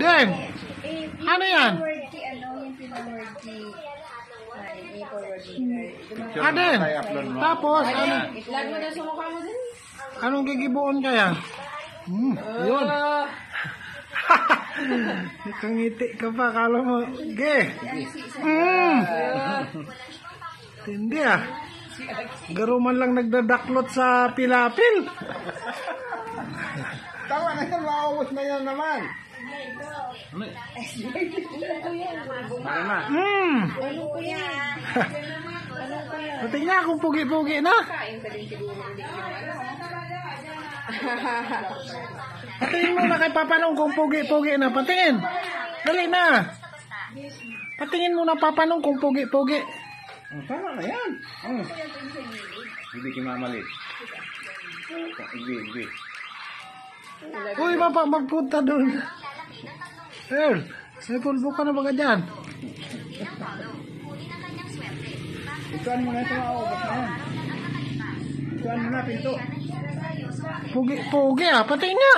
Yung Ano yan? Key, ano, ah, Den. Tapos, ano, Ilag mo na sa mukha mo din. anong gigibuon kaya? Hmm, yun. Nakangiti ka pa, kala mo, ge. Hmm. Hindi ah. Garo man lang nagdadaklot sa pilapil. Tama na yan, maubos na yan naman. Ano na? Hmm. Ano ko yan? Ano ko yan? Patingnan kung pugi-pugi na. Ano. Patingin mo na kay Papanong kung pugi-pugi na. Patingin. Dali na. Patingin mo na Papanong kung pugi-pugi. Oh, tama na yan. Oh. Hindi kimamalit. Hindi, hindi. Uy, mapa, magpunta doon. Earl, may pulbo ka na ba ka dyan? Ituan mo na ito, maubos na yan. Ituan mo na, pinto. Pugi-pugi ah, patingin nga.